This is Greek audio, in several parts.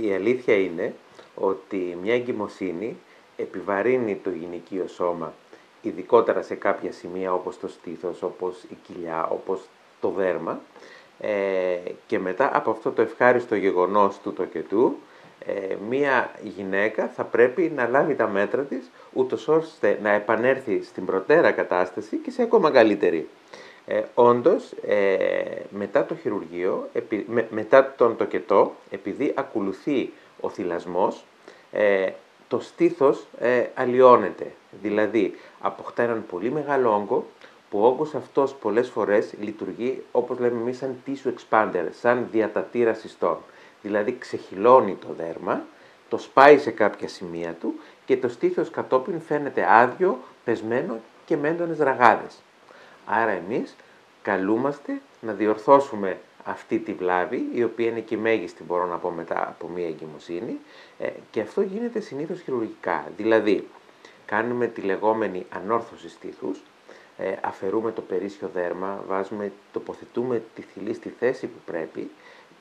Η αλήθεια είναι ότι μια εγκυμοσύνη επιβαρύνει το γυναικείο σώμα, ειδικότερα σε κάποια σημεία όπως το στήθος, όπως η κοιλιά, όπως το δέρμα ε, και μετά από αυτό το ευχάριστο γεγονός του τοκετού, ε, μία γυναίκα θα πρέπει να λάβει τα μέτρα της, ούτως ώστε να επανέλθει στην προτέρα κατάσταση και σε ακόμα καλύτερη. Ε, όντως, ε, μετά το χειρουργείο, μετά τον τοκετό, επειδή ακολουθεί ο θυλασμός, ε, το στήθος ε, αλλοιώνεται. Δηλαδή, αποκτά έναν πολύ μεγάλο όγκο, που ο όγκος αυτός πολλές φορές λειτουργεί, όπως λέμε εμείς, σαν tissue expander, σαν διατατήρα συστών. Δηλαδή, ξεχυλώνει το δέρμα, το σπάει σε κάποια σημεία του και το στήθος κατόπιν φαίνεται άδειο, πεσμένο και με έντονες ραγάδες. Άρα εμείς καλούμαστε να διορθώσουμε αυτή τη βλάβη, η οποία είναι και η μέγιστη μπορώ να πω μετά από μία εγκυμοσύνη ε, και αυτό γίνεται συνήθως χειρουργικά. Δηλαδή, κάνουμε τη λεγόμενη ανόρθωση στήθους, ε, αφαιρούμε το περίσσιο δέρμα, βάζουμε, τοποθετούμε τη θηλή στη θέση που πρέπει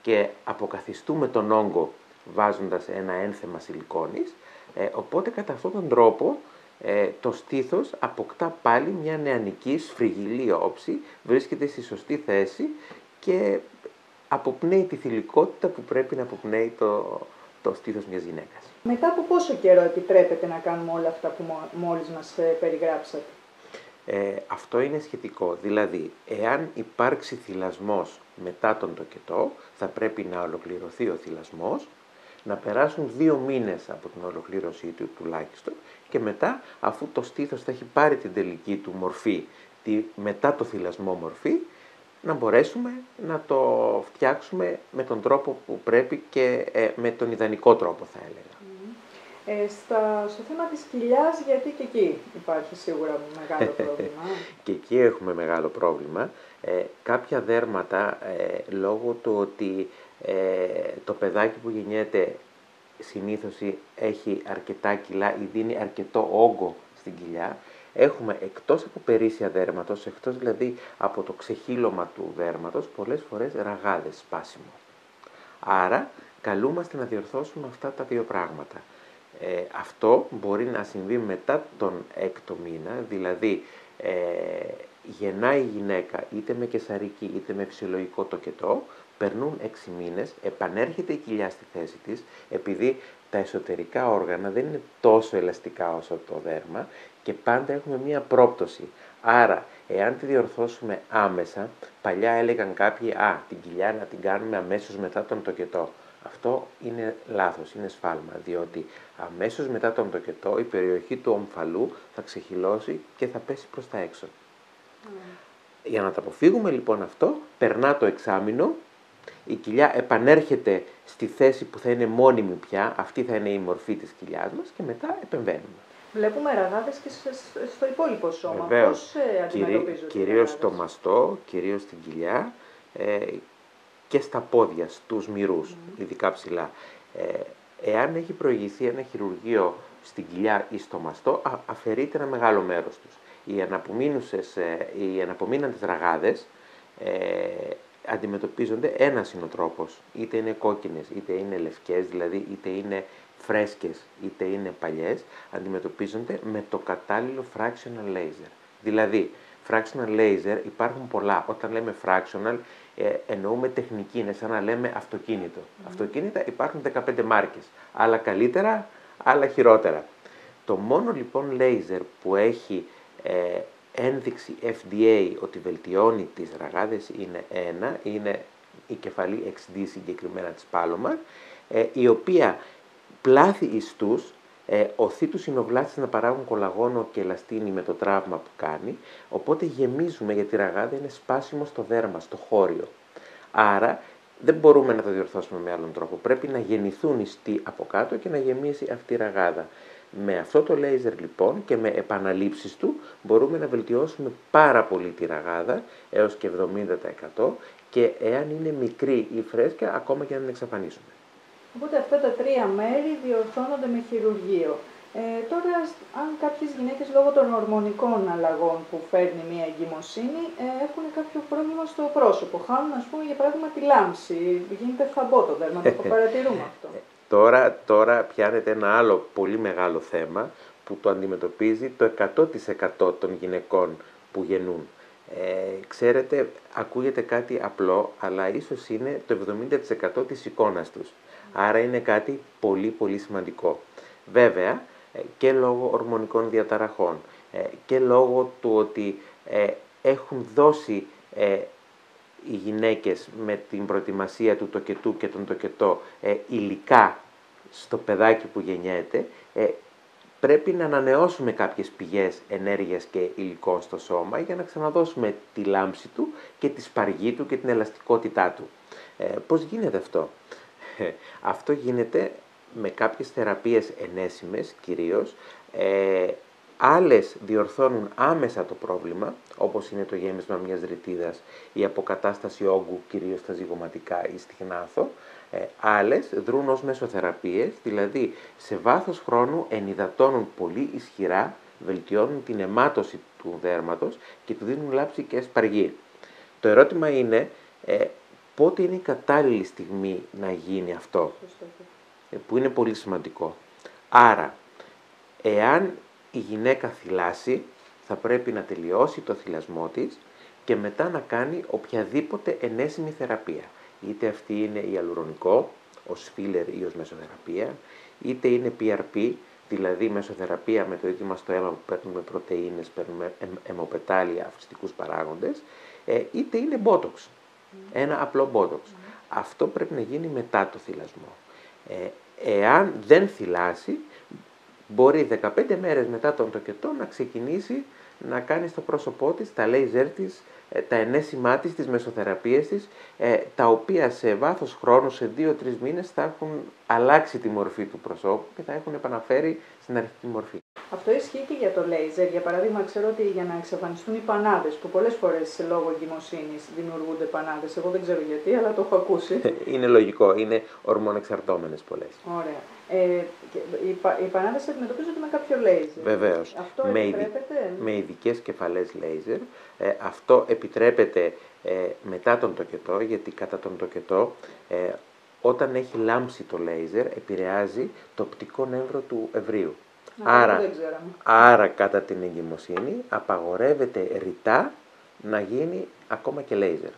και αποκαθιστούμε τον όγκο βάζοντας ένα ένθεμα σιλικόνης, ε, οπότε κατά αυτόν τον τρόπο ε, το στήθος αποκτά πάλι μια νεανική σφριγγυλή όψη, βρίσκεται στη σωστή θέση και αποπνέει τη θηλυκότητα που πρέπει να αποπνέει το, το στήθος μιας γυναίκας. Μετά από πόσο καιρό επιτρέπεται να κάνουμε όλα αυτά που μόλις μας ε, περιγράψατε; Ε, αυτό είναι σχετικό. Δηλαδή, εάν υπάρξει θυλασμός μετά τον τοκετό, θα πρέπει να ολοκληρωθεί ο θυλασμός, να περάσουν δύο μήνες από την ολοκλήρωσή του τουλάχιστον και μετά, αφού το στήθος θα έχει πάρει την τελική του μορφή, τη μετά το θυλασμό μορφή, να μπορέσουμε να το φτιάξουμε με τον τρόπο που πρέπει και ε, με τον ιδανικό τρόπο θα έλεγα. Ε, στα, στο θέμα της κοιλιάς, γιατί και εκεί υπάρχει σίγουρα μεγάλο πρόβλημα. και εκεί έχουμε μεγάλο πρόβλημα. Ε, κάποια δέρματα, ε, λόγω του ότι ε, το παιδάκι που γεννιέται συνήθως έχει αρκετά κιλά ή δίνει αρκετό όγκο στην κοιλιά, έχουμε εκτός από περίσσια δέρματος, εκτός δηλαδή από το ξεχύλωμα του δέρματος, πολλές φορές ραγάδες σπάσιμο. Άρα, καλούμαστε να διορθώσουμε αυτά τα δύο πράγματα. Ε, αυτό μπορεί να συμβεί μετά τον έκτο μήνα, δηλαδή ε, γεννάει η γυναίκα είτε με κεσαρική είτε με φυσιολογικό τοκετό, περνούν έξι μήνες, επανέρχεται η κοιλιά στη θέση της, επειδή τα εσωτερικά όργανα δεν είναι τόσο ελαστικά όσο το δέρμα και πάντα έχουμε μία πρόπτωση. Άρα, εάν τη διορθώσουμε άμεσα, παλιά έλεγαν κάποιοι, α, την κοιλιά να την κάνουμε αμέσως μετά τον τοκετό. Αυτό είναι λάθος, είναι σφάλμα, διότι αμέσως μετά τον τοκετό η περιοχή του ομφαλού θα ξεχυλώσει και θα πέσει προς τα έξω. Για να τα αποφύγουμε λοιπόν αυτό, περνά το εξάμεινο, η κοιλιά επανέρχεται στη θέση που θα είναι μόνιμη πια, αυτή θα είναι η μορφή της κοιλιάς μας και μετά επεμβαίνουμε. Βλέπουμε ραγάδες και στο υπόλοιπο σώμα. Βεβαίως. Πώς ε, αντιμετωπίζονται Κυρίως στο μαστό, κυρίως στην κοιλιά ε, και στα πόδια, στους μυρούς, ειδικά ψηλά. Ε, εάν έχει προηγηθεί ένα χειρουργείο στην κοιλιά ή στο μαστό, αφαιρείται ένα μεγάλο μέρος τους. Οι, αναπομείνουσες, ε, οι αναπομείναντες ραγάδες ε, αντιμετωπίζονται ένας είναι ο τρόπος. Είτε είναι κόκκινες, είτε είναι λευκές, δηλαδή είτε είναι φρέσκες, είτε είναι παλιές, αντιμετωπίζονται με το κατάλληλο fractional laser. Δηλαδή, fractional laser υπάρχουν πολλά. Όταν λέμε fractional, ε, εννοούμε τεχνική, είναι σαν να λέμε αυτοκίνητο. Αυτοκίνητα υπάρχουν 15 μάρκες, άλλα καλύτερα, άλλα χειρότερα. Το μόνο λοιπόν laser που έχει ε, ένδειξη FDA ότι βελτιώνει τις ραγάδες είναι ένα, είναι η κεφαλή XD συγκεκριμένα της Palomar, ε, η οποία πλάθει ιστούς, ε, οθεί τους συνοβλάστες να παράγουν κολαγόνο και ελαστίνη με το τραύμα που κάνει, οπότε γεμίζουμε γιατί η ραγάδα είναι σπάσιμο στο δέρμα, στο χώριο. Άρα δεν μπορούμε να το διορθώσουμε με άλλον τρόπο. Πρέπει να γεννηθούν ιστοί από κάτω και να γεμίσει αυτή η ραγάδα. Με αυτό το λέιζερ λοιπόν και με επαναλήψεις του μπορούμε να βελτιώσουμε πάρα πολύ τη ραγάδα έως και 70% και εάν είναι μικρή ή φρέσκια ακόμα και να την εξαφανίσουμε. Οπότε αυτά τα τρία μέρη διορθώνονται με χειρουργείο. Ε, τώρα, αν κάποιες γυναίκες λόγω των ορμονικών αλλαγών που φέρνει μια εγκυμοσύνη ε, έχουν κάποιο πρόβλημα στο πρόσωπο, χάνουν, ας πούμε, για παράδειγμα, τη λάμψη, γίνεται φαμπό το δέρμα, το παρατηρούμε αυτό. Τώρα, τώρα πιάνεται ένα άλλο πολύ μεγάλο θέμα που το αντιμετωπίζει το 100% των γυναικών που γεννούν. Ε, ξέρετε, ακούγεται κάτι απλό, αλλά ίσως είναι το 70% της εικόνας τους. Άρα είναι κάτι πολύ πολύ σημαντικό. Βέβαια, ε, και λόγω ορμονικών διαταραχών ε, και λόγω του ότι ε, έχουν δώσει οι γυναίκες με την προετοιμασία του τοκετού και τον τοκετό υλικά στο παιδάκι που γεννιέται, πρέπει να ανανεώσουμε κάποιες πηγές ενέργειας και υλικών στο σώμα για να ξαναδώσουμε τη λάμψη του και τη σπαργή του και την ελαστικότητά του. Ε, πώς γίνεται αυτό; αυτό γίνεται με κάποιες θεραπείες ενέσιμες κυρίως, ε, άλλες διορθώνουν άμεσα το πρόβλημα, όπως είναι το γέμισμα μιας ρητίδας, η αποκατάσταση όγκου κυρίως στα ζυγοματικά ή στη γνάθο, ε, άλλες δρούν ως μεσοθεραπείες, δηλαδή σε βάθος χρόνου ενυδατώνουν πολύ ισχυρά, βελτιώνουν την αιμάτωση του δέρματος και του δίνουν λάψη και σπαργή. Το ερώτημα είναι ε, πότε είναι η κατάλληλη στιγμή να γίνει αυτό, ε, που είναι πολύ σημαντικό. Άρα, εάν η γυναίκα θυλάσει, θα πρέπει να τελειώσει το θυλασμό της και μετά να κάνει οποιαδήποτε ενέσιμη θεραπεία. Είτε αυτή είναι η αλουρονικό, ως φίλερ ή ως μεσοθεραπεία, είτε είναι PRP, δηλαδή μεσοθεραπεία με το ίδιο στο αίμα που παίρνουμε πρωτεΐνες, παίρνουμε αιμοπετάλια, αυξητικούς παράγοντες, ε, είτε είναι Botox, ένα απλό Botox. Αυτό πρέπει να γίνει μετά το θυλασμό. Ε, εάν δεν θυλάσει, μπορεί 15 μέρες μετά τον τοκετό να ξεκινήσει να κάνει στο πρόσωπό της τα λέιζερ της ε, τα ενέσημά της, τις μεσοθεραπείες της, ε, τα οποία σε βάθος χρόνου, σε δύο-τρεις μήνες, θα έχουν αλλάξει τη μορφή του προσώπου και θα έχουν επαναφέρει στην αρχική μορφή. Αυτό ισχύει και για το λέιζερ. Για παράδειγμα, ξέρω ότι για να εξαφανιστούν οι πανάδες, που πολλές φορές λόγω εγκυμοσύνης δημιουργούνται πανάδες. Εγώ δεν ξέρω γιατί, αλλά το έχω ακούσει. είναι λογικό, είναι ορμονεξαρτώμενες πολλές. Ωραία. Ε, οι, οι πανάδες αντιμετωπίζονται με κάποιο λέιζερ. Βεβαίως. Αυτό με επιτρέπεται; με ειδικές κεφαλές λέιζερ. Ε, αυτό επιτρέπεται ε, μετά τον τοκετό, γιατί κατά τον τοκετό ε, όταν έχει λάμψει το λέιζερ επηρεάζει το οπτικό νεύρο του ευρείου. Άρα, άρα κατά την εγκυμοσύνη απαγορεύεται ρητά να γίνει ακόμα και λέιζερ.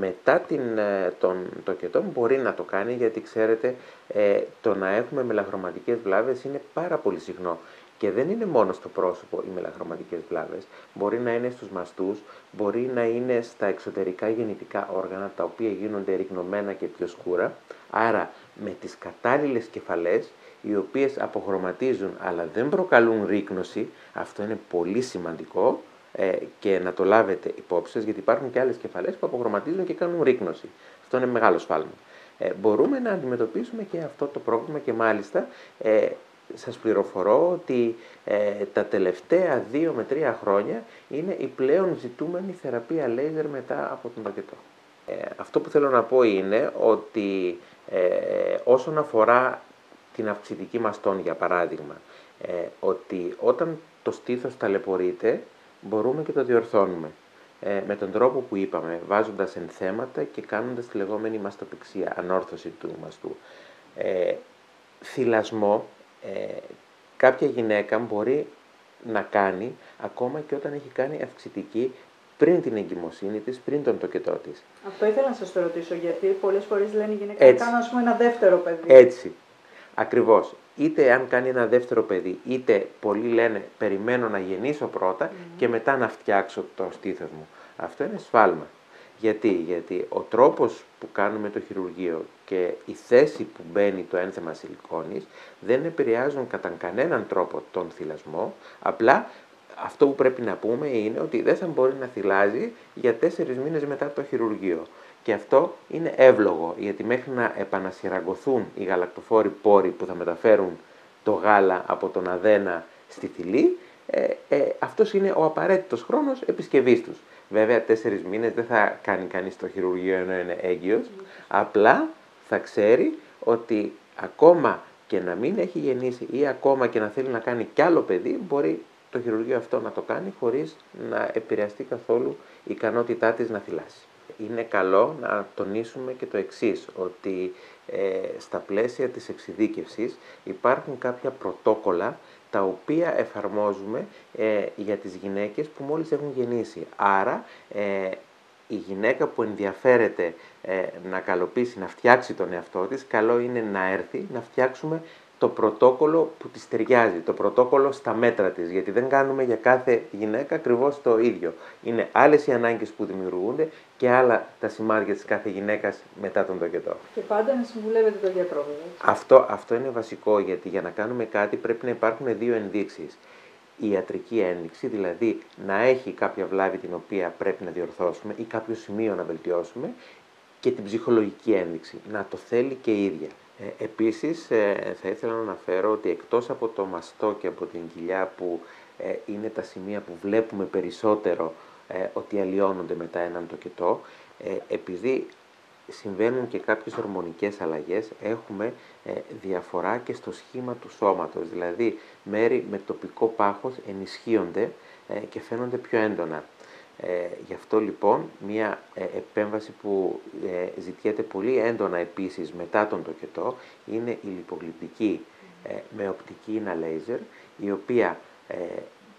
Μετά την, ε, τον τοκετό μπορεί να το κάνει γιατί ξέρετε ε, το να έχουμε μελαχρωματικές βλάβες είναι πάρα πολύ συχνό. Και δεν είναι μόνο στο πρόσωπο οι μελαχρωματικές βλάβες. Μπορεί να είναι στους μαστούς, μπορεί να είναι στα εξωτερικά γεννητικά όργανα, τα οποία γίνονται ρηγνωμένα και πιο σκούρα. Άρα με τις κατάλληλες κεφαλές, οι οποίες αποχρωματίζουν αλλά δεν προκαλούν ρίκνωση, αυτό είναι πολύ σημαντικό ε, και να το λάβετε υπόψη σας, γιατί υπάρχουν και άλλες κεφαλές που αποχρωματίζουν και κάνουν ρίκνωση. Αυτό είναι μεγάλο σφάλμα. Ε, μπορούμε να αντιμετωπίσουμε και αυτό το πρόβλημα και μάλιστα ε, σας πληροφορώ ότι ε, τα τελευταία δύο με τρία χρόνια είναι η πλέον ζητούμενη θεραπεία λέιζερ μετά από τον τοκετό. Ε, αυτό που θέλω να πω είναι ότι ε, όσον αφορά την αυξητική μαστόν για παράδειγμα, ε, ότι όταν το στήθος ταλαιπωρείται μπορούμε και το διορθώνουμε. Ε, με τον τρόπο που είπαμε, βάζοντας ενθέματα και κάνοντας τη λεγόμενη μαστοπηξία, ανόρθωση του μαστού. Ε, θυλασμό ε, κάποια γυναίκα μπορεί να κάνει ακόμα και όταν έχει κάνει αυξητική πριν την εγκυμοσύνη της, πριν τον τοκετό της. Αυτό ήθελα να σας το ρωτήσω, γιατί πολλές φορές λένε οι γυναίκες να κάνω ας πούμε, ένα δεύτερο παιδί. Έτσι, ακριβώς. Είτε αν κάνει ένα δεύτερο παιδί, είτε πολλοί λένε περιμένω να γεννήσω πρώτα και μετά να φτιάξω το στήθος μου. Αυτό είναι σφάλμα. Γιατί, γιατί ο τρόπος που κάνουμε το χειρουργείο και η θέση που μπαίνει το ένθεμα σιλικόνης δεν επηρεάζουν κατά κανέναν τρόπο τον θυλασμό, απλά αυτό που πρέπει να πούμε είναι ότι δεν θα μπορεί να θυλάζει για τέσσερις μήνες μετά το χειρουργείο. Και αυτό είναι εύλογο, γιατί μέχρι να επανασυραγκωθούν οι γαλακτοφόροι πόροι που θα μεταφέρουν το γάλα από τον αδένα στη θηλή, ε, ε, αυτός είναι ο απαραίτητος χρόνος επισκευής τους. Βέβαια, τέσσερις μήνες δεν θα κάνει κανείς το χειρουργείο ενώ είναι έγκυος, απλά θα ξέρει ότι ακόμα και να μην έχει γεννήσει ή ακόμα και να θέλει να κάνει κι άλλο παιδί, μπορεί το χειρουργείο αυτό να το κάνει χωρίς να επηρεαστεί καθόλου η ικανότητά της να θυλάσει. Είναι καλό να τονίσουμε και το εξής, ότι ε, στα πλαίσια της εξειδίκευσης υπάρχουν κάποια πρωτόκολλα τα οποία εφαρμόζουμε ε, για τις γυναίκες που μόλις έχουν γεννήσει. Άρα ε, η γυναίκα που ενδιαφέρεται ε, να καλοποιήσει, να φτιάξει τον εαυτό της, καλό είναι να έρθει να φτιάξουμε το πρωτόκολλο που της ταιριάζει, το πρωτόκολλο στα μέτρα της, γιατί δεν κάνουμε για κάθε γυναίκα ακριβώς το ίδιο. Είναι άλλες οι ανάγκες που δημιουργούνται και άλλα τα σημάδια της κάθε γυναίκας μετά τον τοκετό. Και πάντα να συμβουλεύετε τον γιατρό βέβαια. Αυτό, αυτό είναι βασικό, γιατί για να κάνουμε κάτι πρέπει να υπάρχουν δύο ενδείξεις. Η ιατρική ένδειξη, δηλαδή να έχει κάποια βλάβη την οποία πρέπει να διορθώσουμε ή κάποιο σημείο να βελτιώσουμε και την ψυχολογική ένδειξη, να το θέλει και η ίδια. Ε, επίσης, ε, θα ήθελα να αναφέρω ότι εκτός από το μαστό και από την κοιλιά που ε, είναι τα σημεία που βλέπουμε περισσότερο ε, ότι αλλοιώνονται μετά έναν τοκετό, ε, επειδή συμβαίνουν και κάποιες ορμονικές αλλαγές, έχουμε διαφορά και στο σχήμα του σώματος, δηλαδή μέρη με τοπικό πάχος ενισχύονται και φαίνονται πιο έντονα. Ε, γι' αυτό λοιπόν μια ε, επέμβαση που ε, ζητιέται πολύ έντονα επίσης μετά τον τοκετό είναι η λιπογλυπτική ε, με οπτική ένα λέιζερ η οποία ε,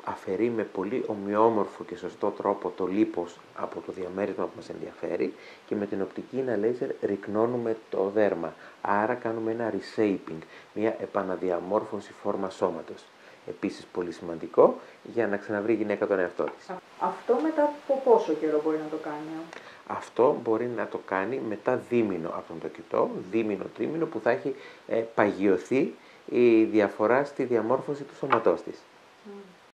αφαιρεί με πολύ ομοιόμορφο και σωστό τρόπο το λίπος από το διαμέρισμα που μας ενδιαφέρει και με την οπτική ένα λέιζερ ρυκνώνουμε το δέρμα. Άρα κάνουμε ένα reshaping, μια επαναδιαμόρφωση φόρμα σώματος επίσης πολύ σημαντικό για να ξαναβρει η γυναίκα τον εαυτό της. Αυτό μετά από πόσο καιρό μπορεί να το κάνει. Αυτό μπορεί να το κάνει μετά δίμηνο από τον τοκετό, δίμηνο-τρίμηνο που θα έχει ε, παγιωθεί η διαφορά στη διαμόρφωση του σώματός της.